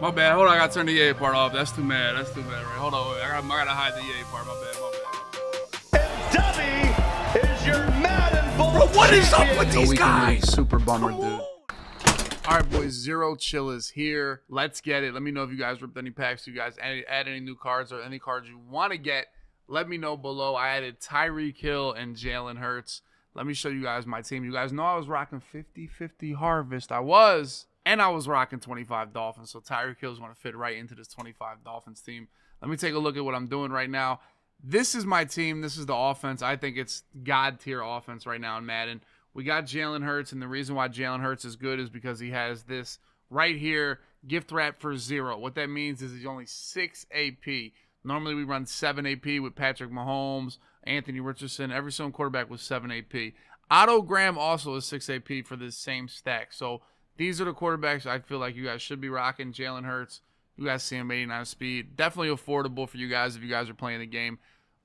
My bad. Hold on, I gotta turn the EA part off. That's too mad. That's too mad, right? Hold on, wait. I gotta, I gotta hide the EA part. My bad, my bad. And Dubby is your Madden Bowl Bro, what is up champion. with No these weekend guys? Super bummer, dude. All right, boys. Zero chill is here. Let's get it. Let me know if you guys ripped any packs. You guys add, add any new cards or any cards you want to get. Let me know below. I added Tyreek Hill and Jalen Hurts. Let me show you guys my team. You guys know I was rocking 50-50 Harvest. I was. And I was rocking 25 Dolphins. So Tyreek is going to fit right into this 25 Dolphins team. Let me take a look at what I'm doing right now. This is my team. This is the offense. I think it's God tier offense right now in Madden. We got Jalen Hurts, and the reason why Jalen Hurts is good is because he has this right here gift wrap for zero. What that means is he's only six AP. Normally we run seven AP with Patrick Mahomes, Anthony Richardson. Every single quarterback was seven AP. Otto Graham also is six AP for this same stack. So these are the quarterbacks I feel like you guys should be rocking. Jalen Hurts, you guys see him 89 speed. Definitely affordable for you guys if you guys are playing the game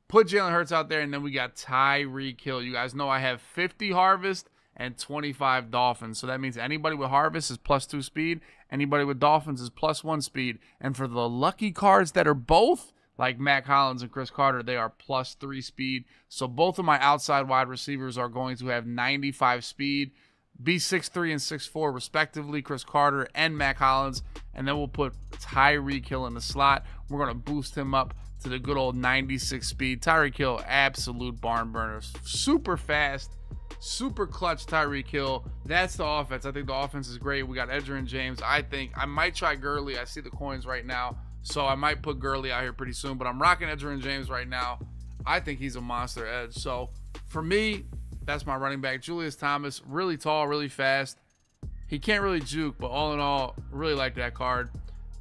put Jalen Hurts out there, and then we got Tyreek Hill. You guys know I have 50 Harvest and 25 Dolphins. So that means anybody with Harvest is plus two speed, anybody with Dolphins is plus one speed. And for the lucky cards that are both, like Matt Collins and Cris Carter, they are plus three speed. So both of my outside wide receivers are going to have 95 speed. Be 6'3 and 6'4 respectively, Cris Carter and Matt Collins. And then we'll put Tyreek Hill in the slot. We're going to boost him up to the good old 96 speed. Tyreek Hill, absolute barn burner. Super fast, super clutch Tyreek Hill. That's the offense. I think the offense is great. We got Edgerrin James. I think I might try Gurley. I see the coins right now. So I might put Gurley out here pretty soon. But I'm rocking Edgerrin James right now. I think he's a monster edge. So for me, that's my running back. Julius Thomas, really tall, really fast. He can't really juke, but all in all, really like that card.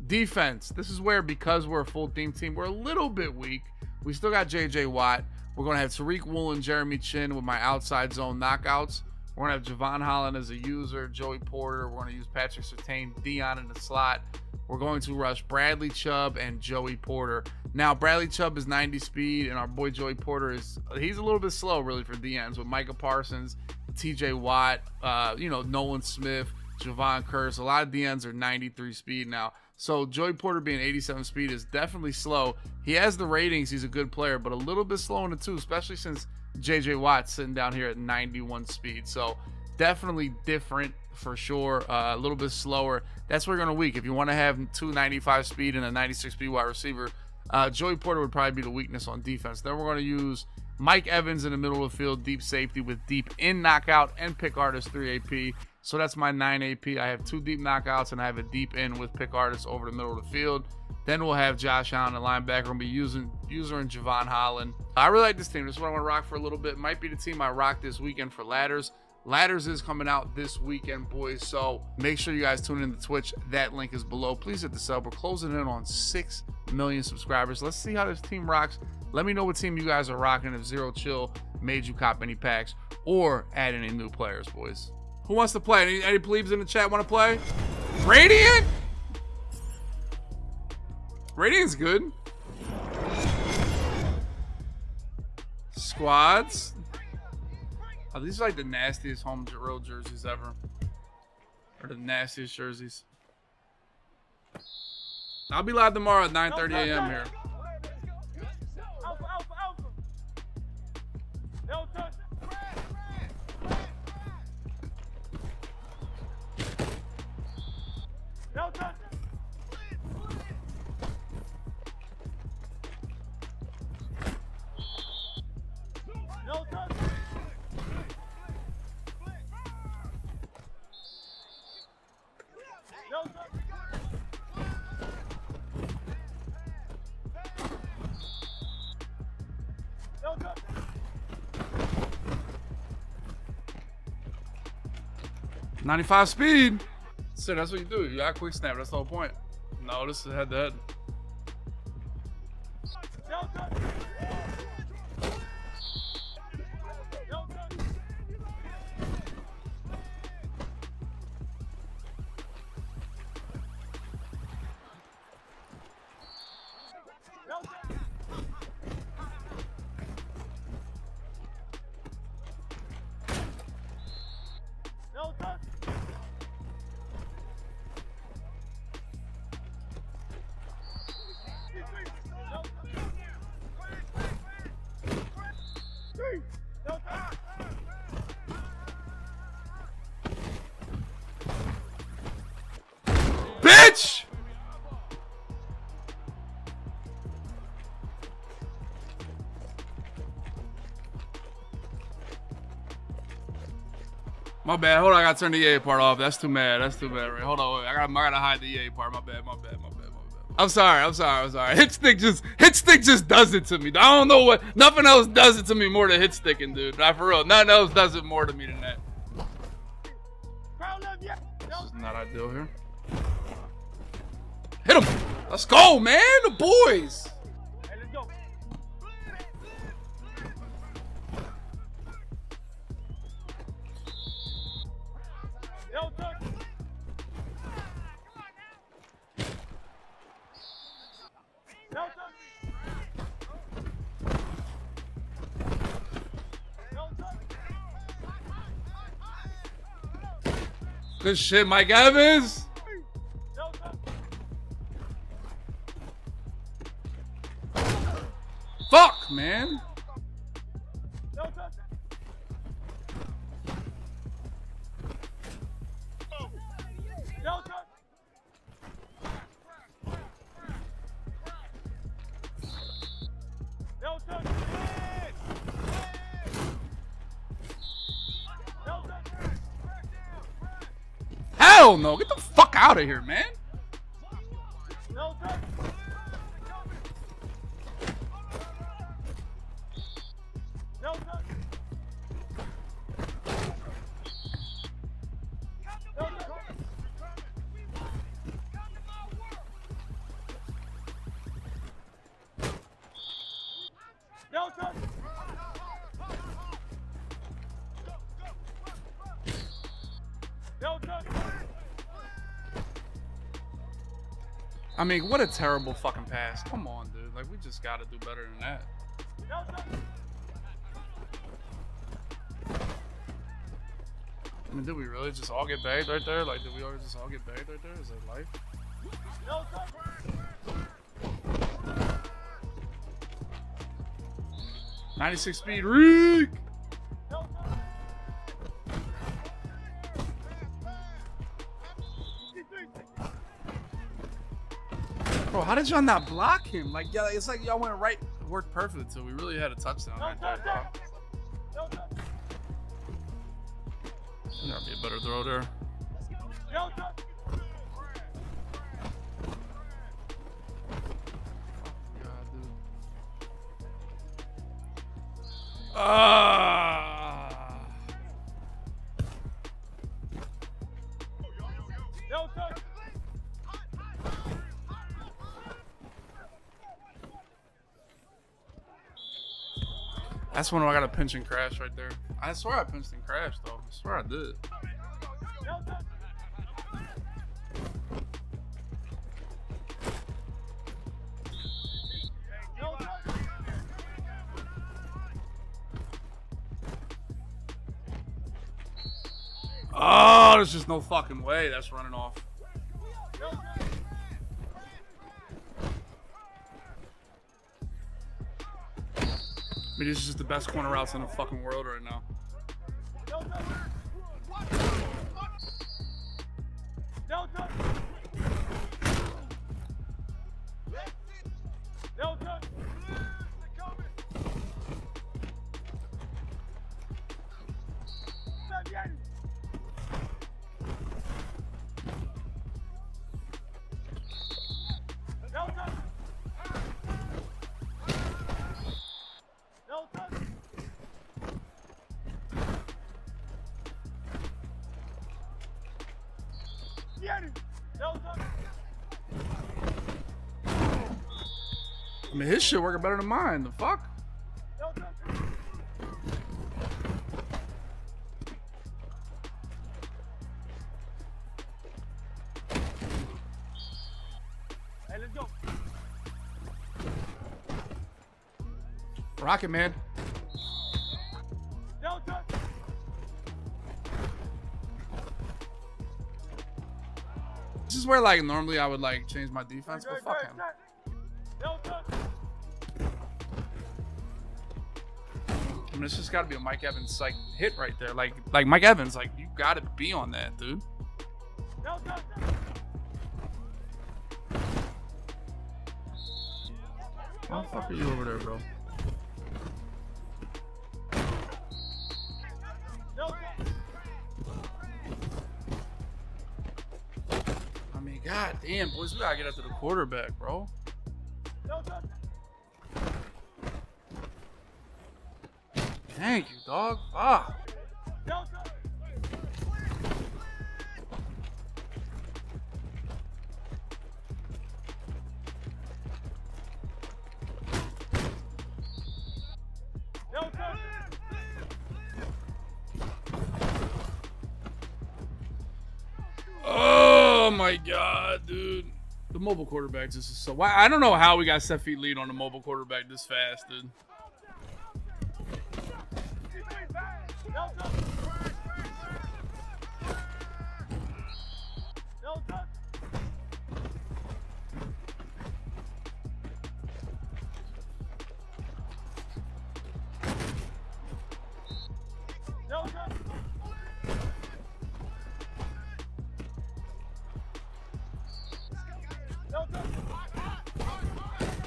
Defense. This is where, because we're a full team team, we're a little bit weak. We still got JJ Watt. We're going to have Tariq Woolen, Jeremy Chinn with my outside zone knockouts. We're going to have Jevon Holland as a user, Joey Porter. We're going to use Patrick Surtain, Dion in the slot. We're going to rush Bradley Chubb and Joey Porter. Now, Bradley Chubb is 90 speed, and our boy Joey Porter is, he's a little bit slow, really, for DNs with Micah Parsons, TJ Watt, uh, you know, Nolan Smith, Jevon Kearse. A lot of DNs are 93 speed now. So Joey Porter being 87 speed is definitely slow. He has the ratings. He's a good player, but a little bit slow in the two, especially since JJ Watt's sitting down here at 91 speed. So definitely different for sure. Uh, a little bit slower. That's where you're going to weak. If you want to have 295 speed and a 96 speed wide receiver, uh, Joey Porter would probably be the weakness on defense. Then we're going to use Mike Evans in the middle of the field, deep safety with deep in knockout and pick artist 3 AP. So that's my 9 AP. I have two deep knockouts and I have a deep in with pick artist over the middle of the field. Then we'll have Josh Allen, the linebacker. We'll be using user and Jevon Holland. I really like this team. This is what I want to rock for a little bit. Might be the team I rock this weekend for ladders. Ladders is coming out this weekend, boys. So make sure you guys tune in to Twitch. That link is below. Please hit the sub. We're closing in on 6 million subscribers. Let's see how this team rocks. Let me know what team you guys are rocking if Zero Chill made you cop any packs or add any new players, boys. Who wants to play? Any, any plebes in the chat want to play? Radiant? Radiant's good. Squads. Oh, these are like the nastiest home road jerseys ever. Or the nastiest jerseys. I'll be live tomorrow at 9.30 a.m. here. Alpha, alpha, alpha. Don't touch 95 speed. So that's what you do. You got quick snap. That's the whole point. No, this is head to head. My bad. Hold on, I gotta turn the EA part off. That's too mad. That's too bad. Right? Hold on, wait. I gotta, I gotta hide the EA part. My bad. My bad. My bad. My bad. I'm sorry. I'm sorry. I'm sorry. Hit stick just hit stick just does it to me. I don't know what. Nothing else does it to me more than hit dude. Not for real. Nothing else does it more to me than that. This is not ideal here. Hit him. Let's go, man. The boys. Good shit, Mike Evans. Hell no. Get the fuck out of here, man. I mean, what a terrible fucking pass. Come on, dude. Like, we just gotta do better than that. I mean, did we really just all get bagged right there? Like, did we all just all get bagged right there? Is it life? Ninety-six speed, Reek. Bro, how did y'all not block him? Like, yeah, it's like y'all went right. It worked perfect until we really had a touchdown No right there. No touch. That'd be a better throw there. No. God, dude. Ah. That's when I got a pinch and crash right there. I swear I pinched and crashed though. I swear I did. Oh, there's just no fucking way that's running off. This is just the best corner routes in the fucking world right now. I mean, his shit working better than mine. The fuck? Hey, let's go. Rocket man. Is where like normally I would like change my defense, but fuck him. No touch. I mean, it's just got to be a Mike Evans like hit right there. Like, like Mike Evans, like you got to be on that, dude. No touch. How the fuck are you over there, bro? God damn, boys, we gotta get to the quarterback, bro. Thank you, dog. Fuck. No my god, dude. The mobile quarterback just is so. I don't know how we got set feet lead on the mobile quarterback this fast, dude.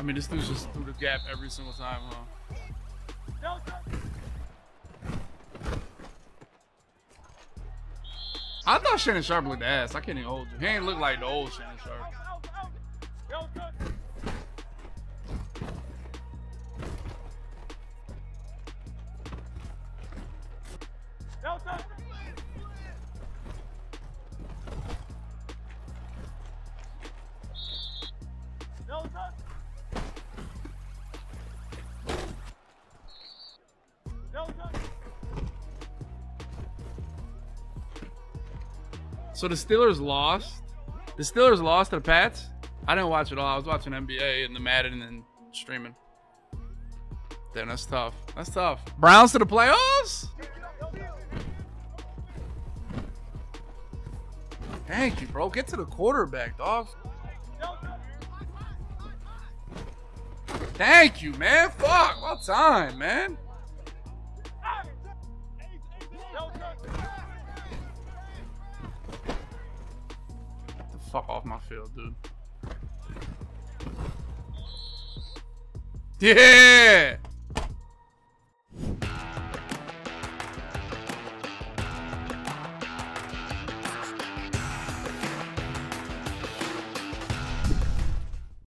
Mean, this dude's just through the gap every single time, huh? I thought Shannon Sharpe looked ass. I can't even hold you. He ain't look like the old Shannon So the Steelers lost. The Steelers lost to the Pats. I didn't watch it all. I was watching NBA and the Madden and then streaming. Damn, that's tough. That's tough. Browns to the playoffs? Thank you, bro. Get to the quarterback, dog. Thank you, man. Fuck. What time, man? Fuck off my field, dude. Yeah.